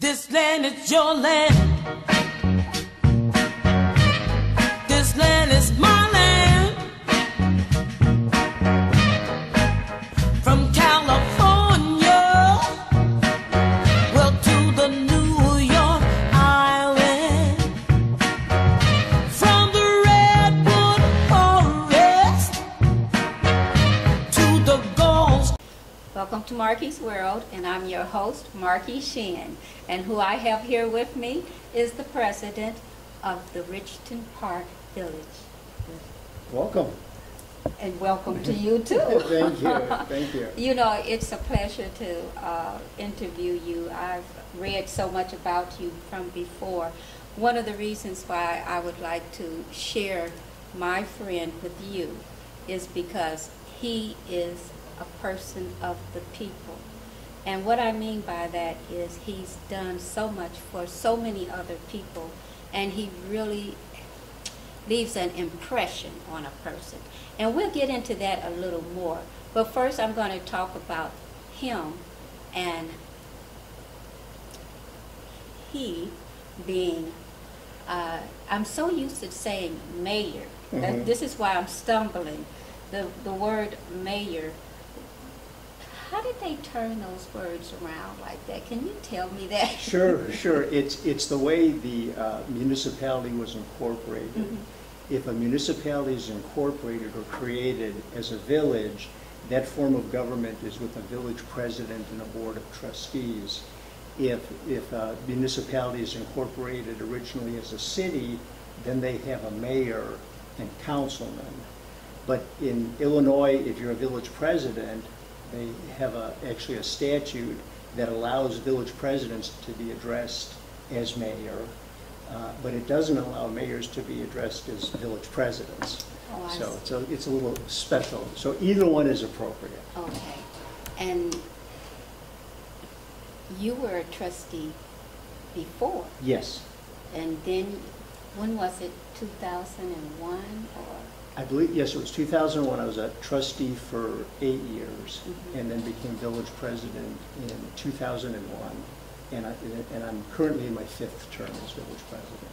This land is your land. This land is Welcome to Markie's World, and I'm your host, Markie Shinn. And who I have here with me is the president of the Richton Park Village. Welcome. And welcome to you too. Thank you, thank you. You know, it's a pleasure to uh, interview you. I've read so much about you from before. One of the reasons why I would like to share my friend with you is because he is a person of the people. And what I mean by that is he's done so much for so many other people, and he really leaves an impression on a person. And we'll get into that a little more. But first, I'm going to talk about him and he being, uh, I'm so used to saying mayor. that Mhm. This is why I'm stumbling. The, the word mayor, how did they turn those words around like that? Can you tell me that? Sure, sure. It's, it's the way the uh, municipality was incorporated. Mhm. If a municipality is incorporated or created as a village, that form of government is with a village president and a board of trustees. If, if a municipality is incorporated originally as a city, then they have a mayor and councilman. But in Illinois, if you're a village president, they have a, actually a statute that allows village presidents to be addressed as mayor, uh, but it doesn't allow mayors to be addressed as village presidents. Oh, So it's a, it's a little special. So either one is appropriate. Okay. And you were a trustee before, Yes. and then, when was it, 2001 or? I believe, yes, it was 2001. I was a trustee for eight years Mhm. and then became village president in 2001. And I, and I'm currently in my fifth term as village president.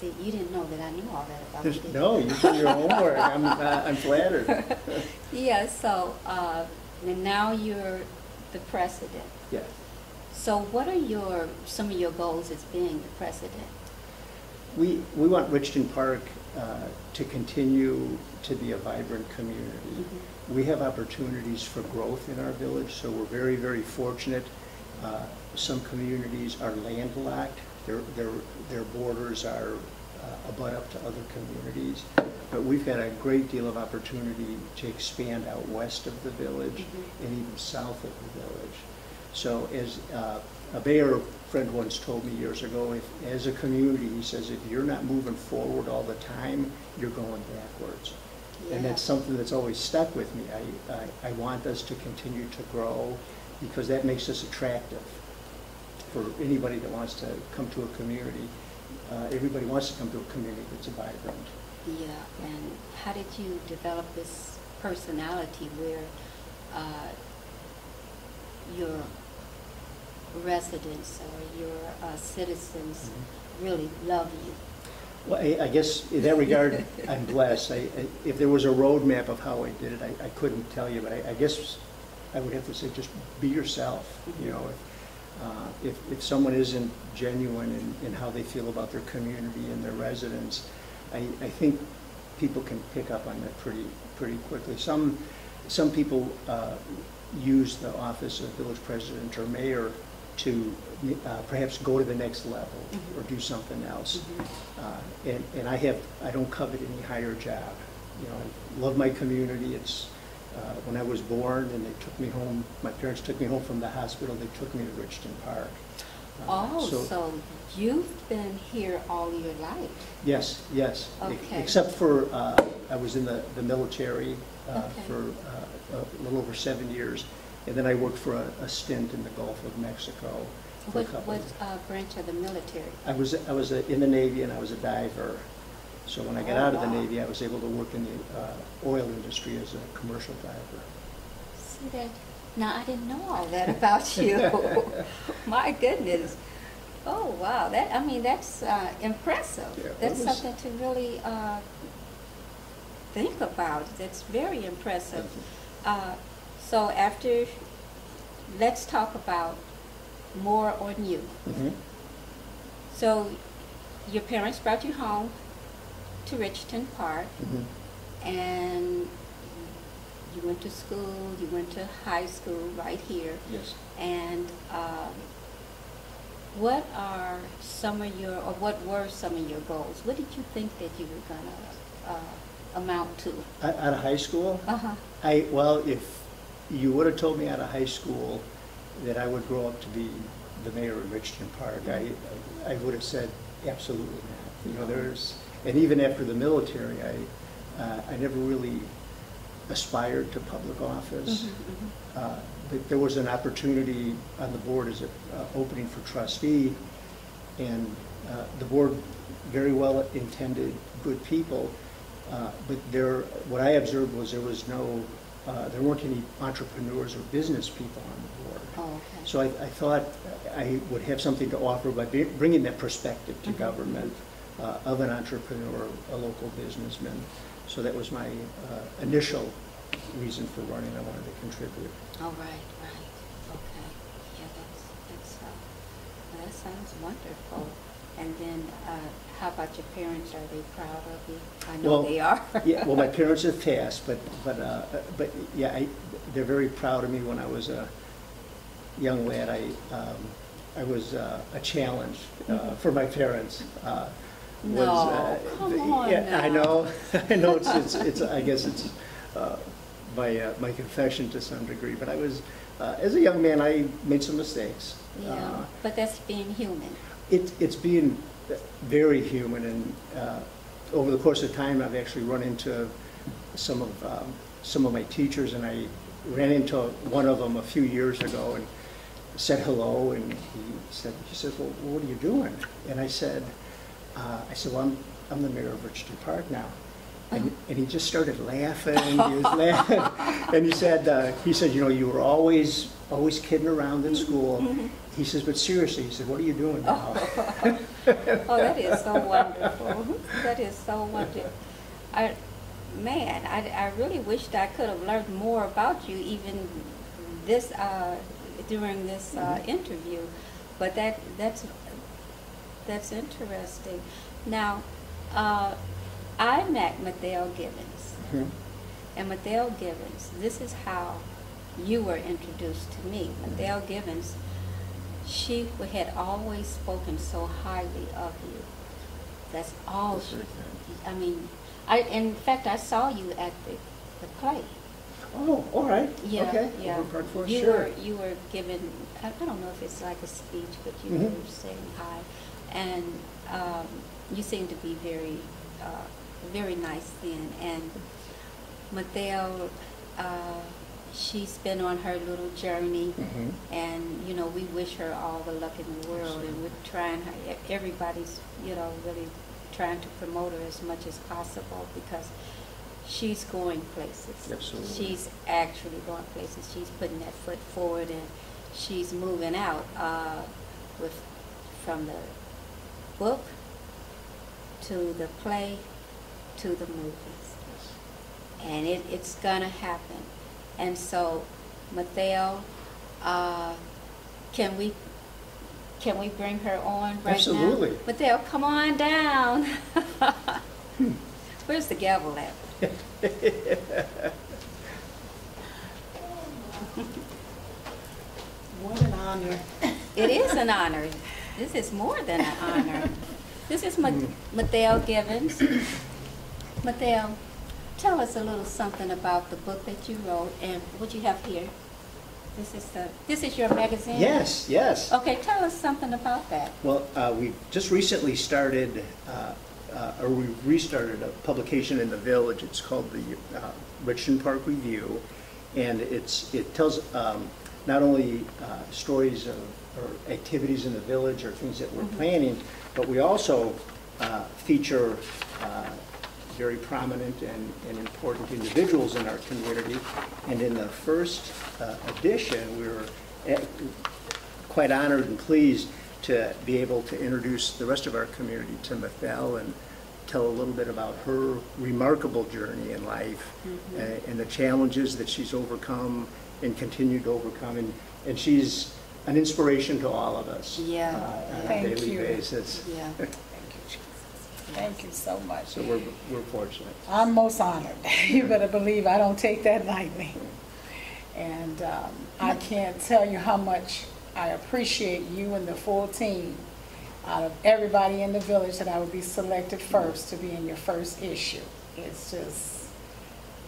See, you didn't know that I knew all that about you, There's- you? No, you did your homework. I'm, uh, I'm flattered. Yeah, so, uh, and now you're the president. Yeah. So what are your, some of your goals as being the president? We, we want Richton Park uh, to continue to be a vibrant community. Mhm. We have opportunities for growth in our village, so we're very, very fortunate. Uh, Some communities are landlocked, their, their, their borders are uh, abut up to other communities. But we've got a great deal of opportunity to expand out west of the village Mhm. and even south of the village. So as uh, a Bayer friend once told me years ago, if, as a community, he says, if you're not moving forward all the time, you're going backwards. And that's something that's always stuck with me. I, I, I want us to continue to grow because that makes us attractive for anybody that wants to come to a community. Uh, everybody wants to come to a community that's vibrant. Yeah, and how did you develop this personality where uh, your residents or your uh, citizens Mm-hmm. really love you? Well, I, I guess in that regard, I'm blessed. I, I- if there was a roadmap of how I did it, I, I couldn't tell you, but I, I guess I would have to say just be yourself, you know. If, uh, if, if someone isn't genuine in, in how they feel about their community and their residents, I, I think people can pick up on that pretty, pretty quickly. Some, some people uh, use the office of village president or mayor to uh, perhaps go to the next level Mhm. or do something else. Mhm. Uh, And, and I have, I don't covet any higher job. You know, I love my community. It's, uh, when I was born and they took me home, my parents took me home from the hospital, they took me to Richton Park. Uh, Oh, so you've been here all your life? Yes, yes. E- Okay. Except for, uh, I was in the, the military uh, Okay. for uh, a little over seven years. And then I worked for a a stint in the Gulf of Mexico for a What, what uh, branch of the military? I was, I was uh, in the Navy and I was a diver. So when I got Oh, out of the wow. Navy, I was able to work in the uh, oil industry as a commercial diver. See that? Now, I didn't know all that about you. My goodness. Oh, wow, that, I mean, that's uh, impressive. Yeah, That's was- something to really uh, think about. That's very impressive. So after, let's talk about more on you. Mhm. So your parents brought you home to Richton Park Mhm. and you went to school, you went to high school right here. Yes. And um, what are some of your, or what were some of your goals? What did you think that you were gonna uh, amount to? Out out of high school? Uh-huh. I, well, if you would have told me out of high school that I would grow up to be the mayor of Richton Park, I, I would have said absolutely not. You know, there's, and even after the military, I, uh, I never really aspired to public office. Mhm, mhm. Uh, But there was an opportunity on the board as an opening for trustee, and uh, the board, very well intended, good people, uh, but there, what I observed was there was no, uh, there weren't any entrepreneurs or business people on the board. Oh, okay. So I, I thought I would have something to offer by bringing that perspective to Mhm. government uh, of an entrepreneur, a local businessman. So that was my uh, initial reason for running. I wanted to contribute. Oh, right, right, okay. Yeah, that's, that's, uh, that sounds wonderful. And then, uh, how about your parents? Are they proud of you? I know Well, they are. Yeah, well, my parents have passed, but, but, uh, but, yeah, I, they're very proud of me. When I was a young lad, I, um, I was uh, a challenge uh, for my parents. uh, was, No, uh, come on yeah, I know, I know, it's, it's, it's, I guess it's uh, my, uh, my confession to some degree, but I was, uh, as a young man, I made some mistakes. Yeah, Uh, but that's being human. it, it's being very human, and uh, over the course of time, I've actually run into some of, um, some of my teachers, and I ran into one of them a few years ago and said hello, and he said, he says, well, what are you doing? And I said, uh, I said, well, I'm, I'm the mayor of Richton Park now. And, and he just started laughing, he was laughing, and he said, uh, he said, you know, you were always, always kidding around in school. He says, but seriously, he said, what are you doing now? Oh, that is so wonderful. That is so wonderful. I, man, I, I really wished I could have learned more about you even this, uh, during this, uh, interview. But that, that's, that's interesting. Now, uh, I met Mathell Givens. Mhm. And Mathell Givens, this is how you were introduced to me. Mathell Givens, she had always spoken so highly of you. That's all she, I mean, I, in fact, I saw you at the, the play. Oh, all right, Yeah, okay. yeah. Forest, You sure. were, you were given, I I don't know if it's like a speech, but you Mhm. were saying hi. And um, you seemed to be very, uh, very nice then. And Mathell, uh, she's been on her little journey. Mhm. And, you know, we wish her all the luck in the world, and we're trying, her- everybody's, you know, really trying to promote her as much as possible, because she's going places. Absolutely. She's actually going places, she's putting that foot forward, and she's moving out, uh, with, from the book to the play to the movies and it, it's gonna happen. And so, Mathell, uh, can we, can we bring her on right now? Absolutely. Mathell, come on down. Where's the gavel at? What an honor. It is an honor. This is more than an honor. This is Ma- Mathell Givens. Mathell, tell us a little something about the book that you wrote and what you have here. This is the, this is your magazine? Yes, yes. Okay, tell us something about that. Well, uh, we just recently started, uh, uh, or we restarted a publication in the village. It's called the uh, Richton Park Review, and it's, it tells um, not only uh, stories of, or activities in the village or things that we're planning, but we also uh, feature uh, very prominent and, and important individuals in our community. And in the first uh, edition, we were at- quite honored and pleased to be able to introduce the rest of our community to Mathell and tell a little bit about her remarkable journey in life Mm-hmm. uh, and the challenges that she's overcome and continued to overcome. And, and she's an inspiration to all of us. Yeah. uh, On a Thank daily you. basis. Yeah. Thank you, Jesus. Thank you so much. So we're, we're fortunate. I'm most honored. You better believe I don't take that lightly. And um, I can't tell you how much I appreciate you and the full team. Out of everybody in the village, that I would be selected first to be in your first issue. It's just,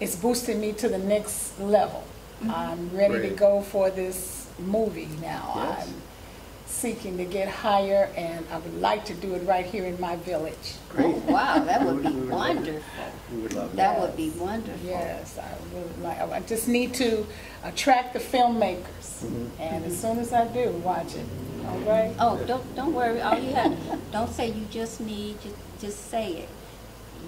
it's boosting me to the next level. I'm ready to go for this movie now. Yes. I'm seeking to get higher, and I would like to do it right here in my village. Great. Oh, wow, that would be We would wonderful. We would love That that. would be wonderful. Yes, I would like, I just need to attract the filmmakers. Mhm. And as soon as I do, watch it, all right? Oh, don't, don't worry, all you have, don't say you just need, ju- just say it.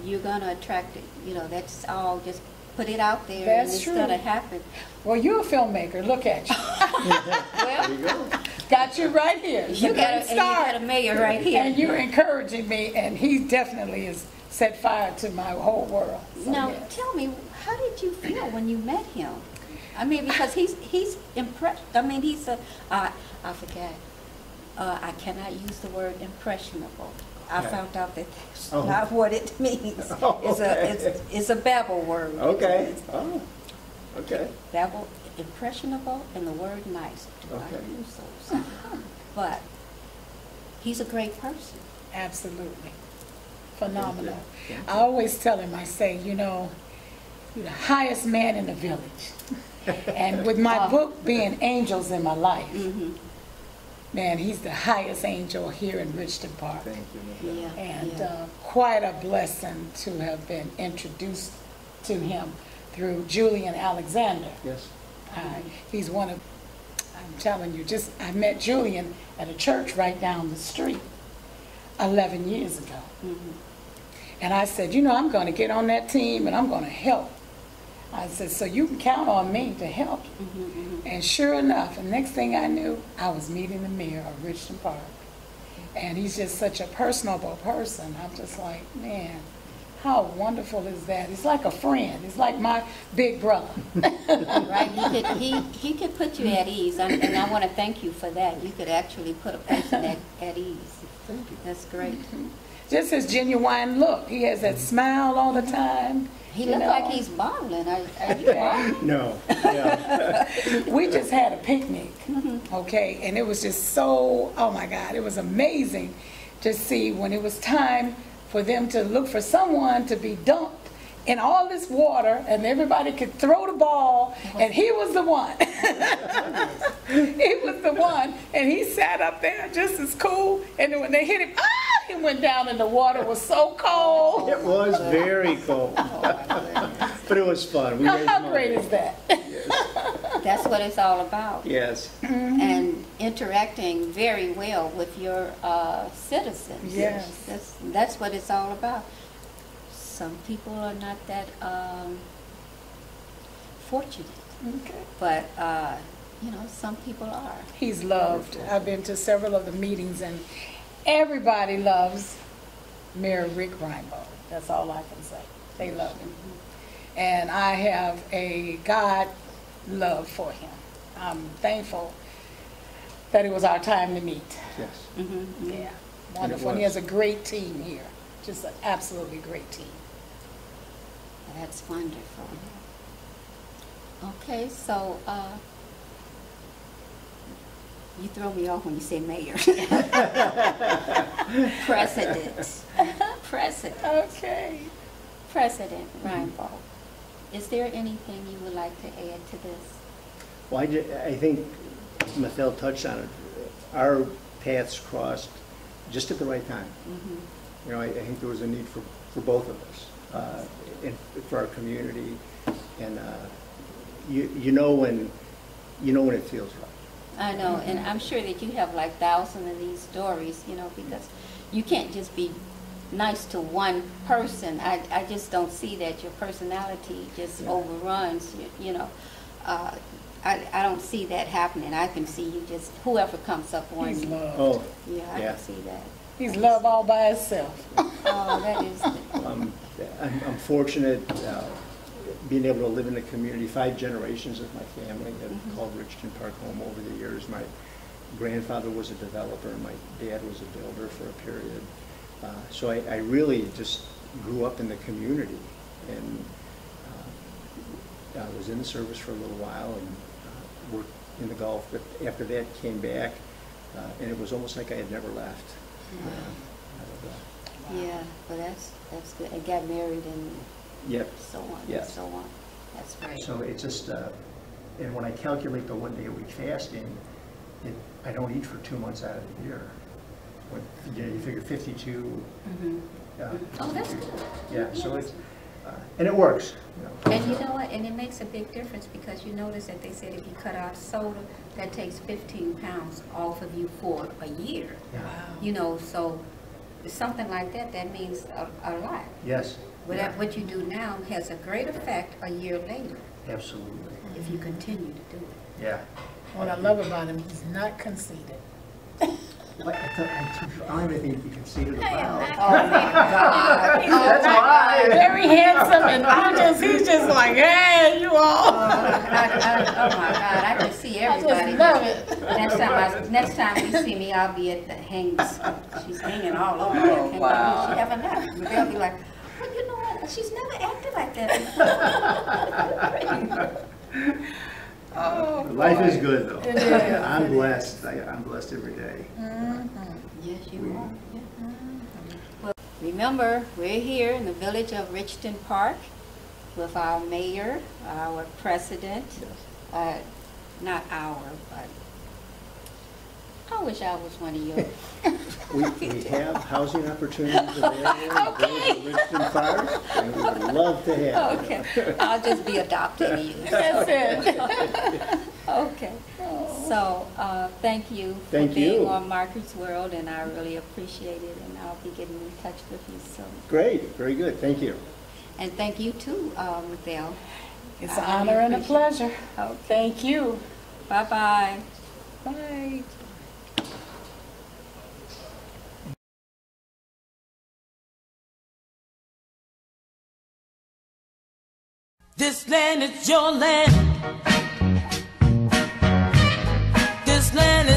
You're gonna attract it, you know, that's all, just put it out there and That's it's true. gonna happen. Well, you're a filmmaker, look at you. well, There you go. Got you right here. you got, a- great and you got a mayor right here. And you're encouraging me, and he definitely has set fire to my whole world. So, Now, yes. tell me, how did you feel when you met him? I mean, because he's, he's impressed, I mean, he's a, uh, I forgot, uh, I cannot use the word impressionable. I Okay. found out that that's Oh. not what it means. Oh, okay. It's a, okay. it's, it's a Babel word. Okay, oh, okay. Babel, impressionable, and the word nice. Do I Okay. use those? But he's a great person. Absolutely. Phenomenal. Thank you. I always tell him, I say, you know, you're the highest man in the village. And with my Oh. book being Angels in My Life, Mm-hmm. man, he's the highest angel here in Richton Park. Thank you. Yeah, And yeah. uh, quite a blessing to have been introduced to him through Julian Alexander. Yes, Uh, He's one of, I'm telling you, just, I met Julian at a church right down the street 11 years ago. Mhm. And I said, you know, I'm going to get on that team and I'm going to help. I said, so you can count on me to help you. Mhm, mhm. And sure enough, the next thing I knew, I was meeting the mayor of Richton Park. And he's just such a personable person. I'm just like, man, how wonderful is that? It's like a friend. It's like my big brother. Right, he could, he, he could put you at ease, and and I want to thank you for that. You could actually put a person at, at ease. thank you. That's great. Just his genuine look. He has that smile all the time. He looks know. like he's bottling. Are, are you bottling? No, no. We just had a picnic, Mm-hmm. okay, and it was just so, oh my God, it was amazing to see when it was time for them to look for someone to be dumped in all this water and everybody could throw the ball and he was the one. He was the one and he sat up there just as cool and then when they hit him, ah, he went down and the water was so cold. It was very cold. But it was fun. We Now, how money. great is that? That's what it's all about. Yes, And interacting very well with your uh, citizens. Yes. That's, that's what it's all about. Some people are not that um, fortunate, Okay. but, uh, you know, some people are. He's loved. I've been to several of the meetings and everybody loves Mayor Rick Reinbold. That's all I can say. They love him. And I have a God love for him. I'm thankful that it was our time to meet. yes. Mhm, mhm. Yeah, wonderful. And he has a great team here, just an absolutely great team. That's wonderful. Okay, so, uh, you throw me off when you say mayor. President. President. Okay. President Reinbold. Is there anything you would like to add to this? Well, I, I think Mathell touched on it. Our paths crossed just at the right time. Mhm. You know, I, I think there was a need for, for both of us, uh, and for our community. And, uh, you, you know when, you know when it feels right. I know, and I'm sure that you have like thousands of these stories, you know, because you can't just be nice to one person. I, I just don't see that your personality just Yeah. overruns, you, you know. uh, I, I don't see that happening. I can see you just, whoever comes up on He's you. loved. Oh, Yeah, I Yeah. can see that. He's love all by himself. Oh, that is, um, I'm I'm fortunate uh, being able to live in the community. Five generations of my family have called Richton Park home over the years. My grandfather was a developer, my dad was a builder for a period. Uh, So I I really just grew up in the community and uh, I was in the service for a little while and uh, worked in the Gulf, but after that came back uh, and it was almost like I had never left. uh, out of the- yeah, well, that's, that's good. And got married and Yep. so on and Yes. so on. That's great. So it's just, uh, and when I calculate the one day a week fasting, it, I don't eat for two months out of the year. When, you you figure fifty-two, Mhm. uh. Oh, that's good. Yeah, so it's, uh, and it works, you know. And you know what, and it makes a big difference because you notice that they said if you cut out soda, that takes fifteen pounds off of you for a year. Yeah. You know, so something like that, that means a, a lot. Yes. What, yeah, what you do now has a great effect a year later Absolutely, if you continue to do it. yeah. What I love about him, he's not conceited. Like, I thought- I don't have anything to be conceited about. Oh, my God. That's why. Very handsome and you just, he's just like, hey, you all. Oh, I, I, oh my God, I can see I everybody. just love it. Next time, I, next time you see me, I'll be at the hangs. She's hanging all over. there. Oh, Can't wow. She haven't left. But They'll be like, well, you know what? She's never acted like that before. Oh, Life is good, though. It is, I'm blessed, I- I'm blessed every day. Yes, you are. Yeah. Well, remember, we're here in the village of Richton Park with our mayor, our president, uh, not our, but I wish I was one of yours. We, we have housing opportunities available in the village of Richton Park, and we would love to have. them. Okay, I'll just be adopting you. That's it. Okay, so, uh, thank you for Thank being you. on Markie's World, and I really appreciate it, and I'll be getting in touch with you soon. Great, very good, thank you. And thank you too, uh, Dale. It's an honor and a pleasure. Okay, Thank you. bye-bye. Bye. This land is your land. This land